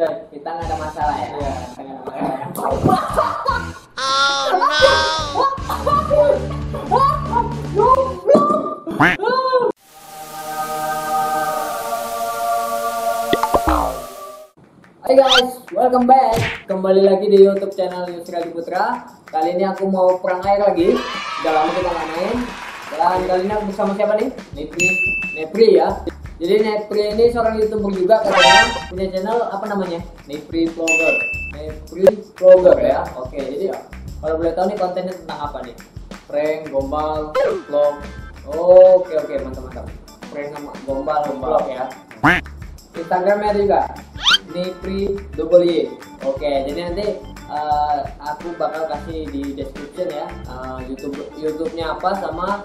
kita nggak ada masalah ya. Iya. Kita nggak ada masalah. Hai guys, welcome back. Kembali lagi di YouTube channel Yusra Putra. Kali ini aku mau perang air lagi. Udah lama kita nggak main. Dan kali ini aku bersama siapa nih? Nepri. Nepri ya. Jadi Nepri ini seorang youtuber juga katanya punya channel apa namanya? Nepri Vlogger. Nepri Vlogger ya. Oke, jadi kalau boleh tahu nih kontennya tentang apa nih? Prank, gombal, vlog. Oke oke mantap mantap. Prank sama gombal vlog ya. Instagramnya ada juga Nipri double Y. Oke, jadi nanti eh, aku bakal kasih di description ya eh, YouTube YouTube-nya apa sama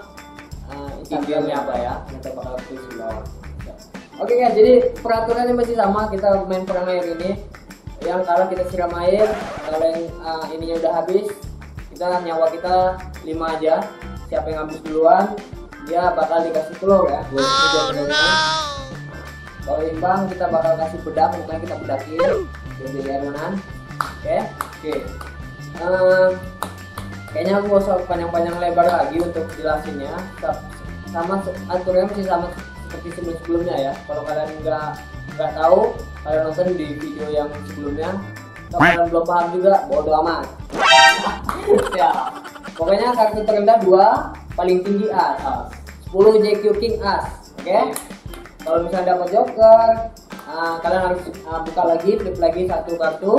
eh, Instagramnya apa ya. Nanti bakal tulis di bawah. Oke guys, jadi peraturannya masih sama. Kita main perang air ini. Yang kalah kita siram air. Kalau yang eh, ininya udah habis, kita nyawa kita 5 aja. Siapa yang habis duluan, dia bakal dikasih telur ya. Oh, no. Kalau imbang kita bakal kasih bedak, mukanya kita bedakin jadi adonan. Oke, oke. Eh, kayaknya aku gak usah panjang-panjang lebar lagi untuk jelasinnya. Sa- Sama aturannya masih sama seperti sebelum-sebelumnya ya. Kalau kalian nggak nggak tahu, kalian nonton di video yang sebelumnya. Kalau kalian belum paham juga, bodo amat. ya. Pokoknya kartu terendah dua, paling tinggi as. 10 JQ King as. Oke? Kalau misalnya dapat joker, ah, kalian harus ah, buka lagi, flip lagi satu kartu.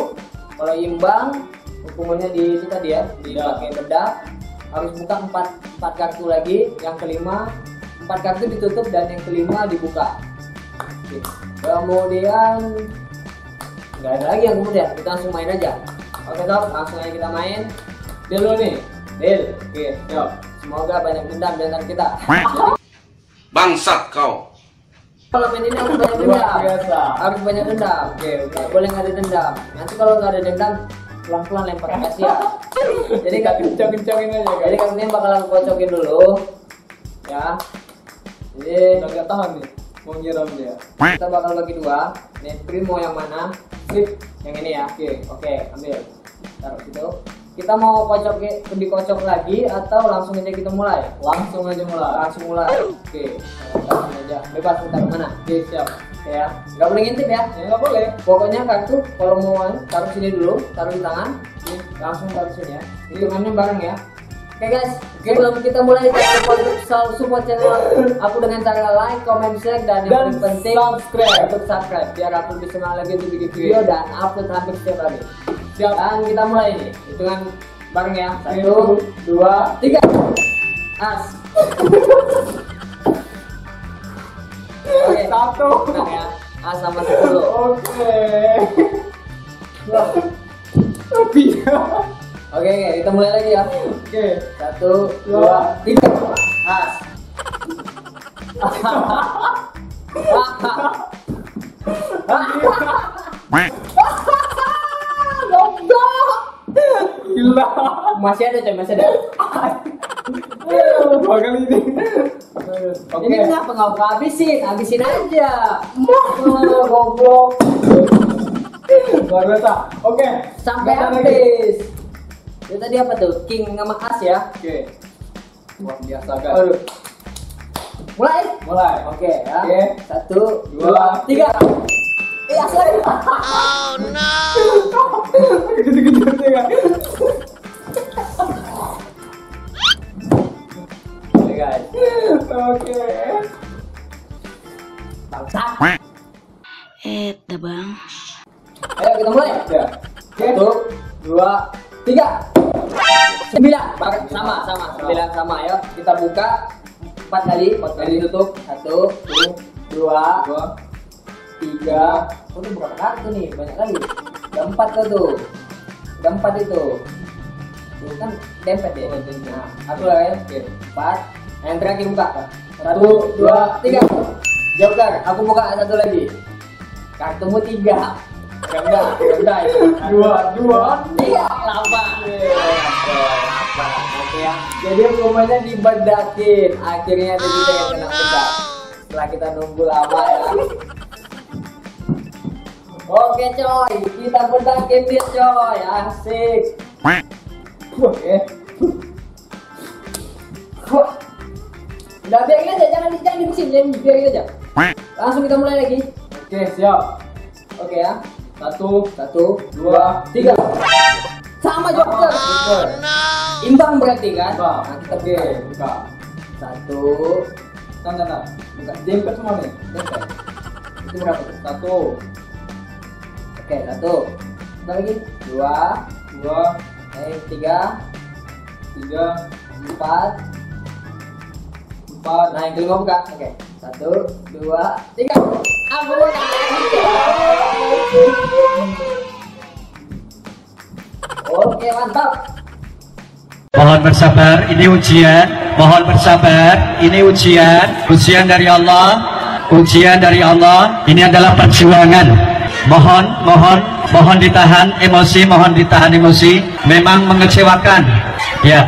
Kalau imbang, hukumannya di itu tadi ya, dipakai bedak. Harus buka empat, empat kartu lagi. Yang kelima, empat kartu ditutup dan yang kelima dibuka. Oke. Kemudian nggak ada lagi yang kemudian, kita langsung main aja. Oke sob, langsung aja kita main. Deal dulu nih, deal. Oke, yuk. Semoga banyak dendam di antara kita. Jadi, Bangsat kau. kalau main ini harus banyak Luar dendam biasa. harus banyak dendam oke oke boleh nggak ada dendam nanti kalau nggak ada dendam pelan pelan lempar kasih ya jadi Kita kak kencang-kencangin aja jadi guys. kalian bakal aku kocokin dulu ya jadi Udah nggak tahan nih. Mau nyiram dia. kita bakal bagi dua. Nih primo yang mana? Sip yang ini ya. Oke oke ambil. Taruh situ. Kita mau kocok dikocok lagi atau langsung aja kita mulai? Langsung aja mulai. langsung mulai. Oke langsung aja. Bebas kita mana? Oke, siap. Oke ya. Nggak boleh ngintip ya? Ya nggak boleh. pokoknya kartu kalau mau taruh sini dulu taruh di tangan. Nih, langsung taruh sini ya. Hitungannya bareng ya oke guys sebelum kita mulai jangan lupa untuk selalu support channel aku dengan cara like comment share dan yang paling penting subscribe. untuk subscribe biar aku lebih semangat lagi untuk bikin video dan upload hampir setiap hari Siap. dan kita mulai nih hitungan bareng ya Satu, dua tiga as oke Satu. Tenang ya as sama sepuluh Oke. Oke, oke, kita mulai lagi ya. Oke. Satu, dua, tiga. As. Goblok. Gila. Masih ada coy, masih ada. Dua kali ini. Oke. Ini kenapa nggak habisin? Habisin aja. Goblok. Luar biasa. Oke. Sampai habis. Itu tadi apa tuh? King sama As ya? Oke. Luar biasa guys. Aduh. Mulai. Mulai. Oke ya. Oke. Satu, Dua, dua, tiga. Eh, asal. Gitu-gitu ya. Oke guys. Oke. Bangsa. Eta bang. Ayo kita mulai. Ya. Satu, dua, tiga. Sembilan. Sama, sama. Sembilan sama. Ayo kita buka empat kali. Empat kali tutup. Satu, dua, Dua. tiga. Oh, ini berapa kartu nih? Banyak kali. Ada empat tuh tuh. Ada empat itu. Tuh kan dempet deh. Nah, aku lah ya. Oke. Empat. Nah, yang terakhir buka. Satu, dua, tiga. Joker. Aku buka satu lagi. Kartumu tiga. Rendah, rendah. Dua. Dua. Tiga. Delapan. Delapan. Oke ya. Jadi hukumannya dibedakin. Akhirnya ada kita yang kena bedak. Setelah kita nunggu lama ya. Oke coy, kita game dia coy, asik. Oke. Wah. Udah biarin aja, jangan di- jangan dipusin, jangan biarin aja. Langsung kita mulai lagi. Oke, siap. Oke ya, Satu, satu, dua, tiga. Sama Joker. Imbang berarti kan? Imbang. Nah, kita Oke, buka. Satu, Tanda, tanda. buka. Jempet semua nih. Oke. Itu berapa tuh? Satu, Oke, satu. Kita lagi. Dua, dua, eh, tiga, tiga, empat. empat. Nah, yang kelima buka. Oke. Satu, dua, tiga. Aku Oke, mantap. Mohon bersabar, ini ujian. Mohon bersabar, ini ujian. Ujian dari Allah. Ujian dari Allah. Ini adalah perjuangan. Mohon, mohon, mohon ditahan emosi, mohon ditahan emosi. Memang mengecewakan. Ya.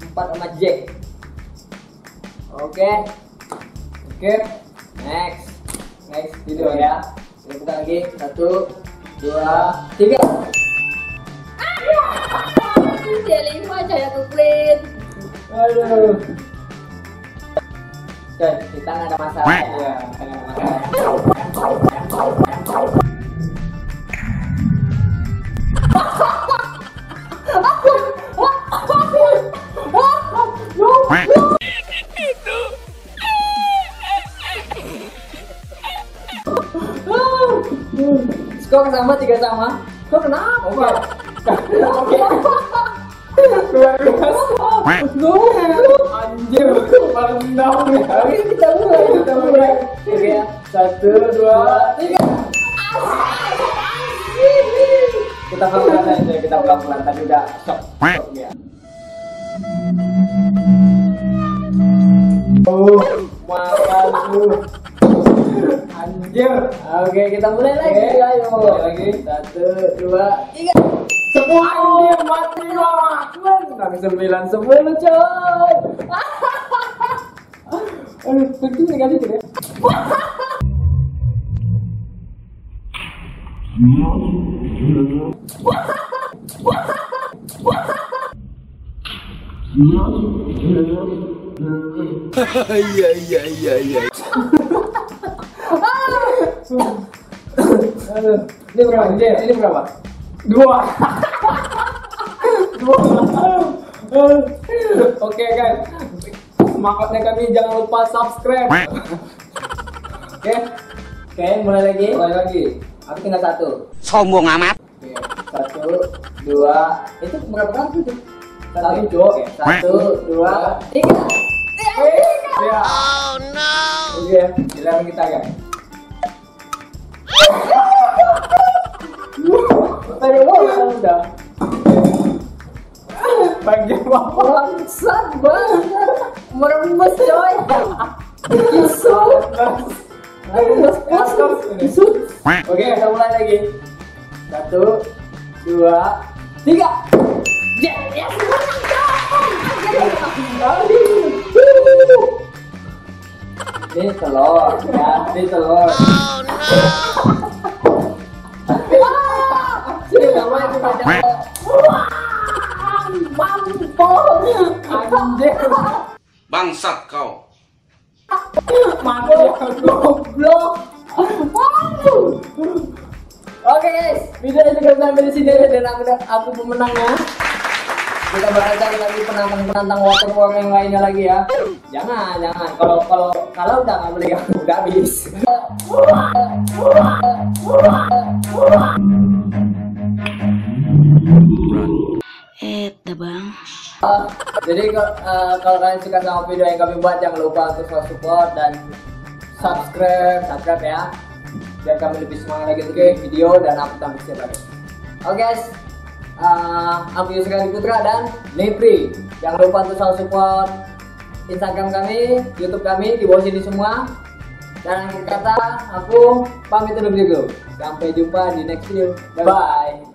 Empat sama Jack. Oke. Oke. Next. Next video ya. Kita buka lagi. Satu, dua, tiga. Aja ya. Aduh. Oke, kita nggak ada masalah ya. Ada masalah. Skor sama, tiga sama. Kok kenapa? Luar biasa. Anjir, paling down. Oke, kita mulai, kita mulai. Oke. Satu, dua, tiga. Kita pelan-pelan aja, kita pelan-pelan. Tadi udah shock. shock ya. Oh, makan tuh. Anjir. Oke, kita mulai lagi. Oke, Ayo. mulai lagi. Satu, dua, tiga. Anjir, mati banget. Kami sembilan sepuluh coy. Aduh, penting kali gitu ya. Aduh, ini berapa? Anjir, ini berapa? Dua. Dua. Oke guys, semangatnya kami jangan lupa subscribe. Oke, Oke, mulai lagi. mulai lagi. Aku tinggal satu. Sombong amat. Oke. Satu, dua. Itu berapa kali tuh? Satu, Cok. Oke, Satu, dua, tiga. Oh no. Oke, giliran kita guys. Panjang banget. Bangsat banget. Merembes coy. Kisut. Kisut. Oke, Kita mulai lagi. Satu, dua, tiga. Ya, ya, Ini telur, ya, ini telur. Sini kamu yang kita jalan. Mampus. Anjir. Bangsat kau. Oke guys, video ini juga sampai di sini dan aku aku pemenangnya. Kita bakal lagi penantang-penantang water war yang lainnya lagi ya. Jangan, jangan. Kalau kalau kalau udah nggak boleh udah habis. Jadi kalau uh, kalau kalian suka sama video yang kami buat jangan lupa untuk selalu support dan subscribe, subscribe ya. Biar kami lebih semangat lagi untuk video dan upload tampil setiap hari. Oke guys, uh, aku Yusuf Adi Putra dan Nepri. Jangan lupa untuk selalu support Instagram kami, YouTube kami di bawah sini semua. Dan kata, aku pamit undur diri. Sampai jumpa di next video. Bye bye.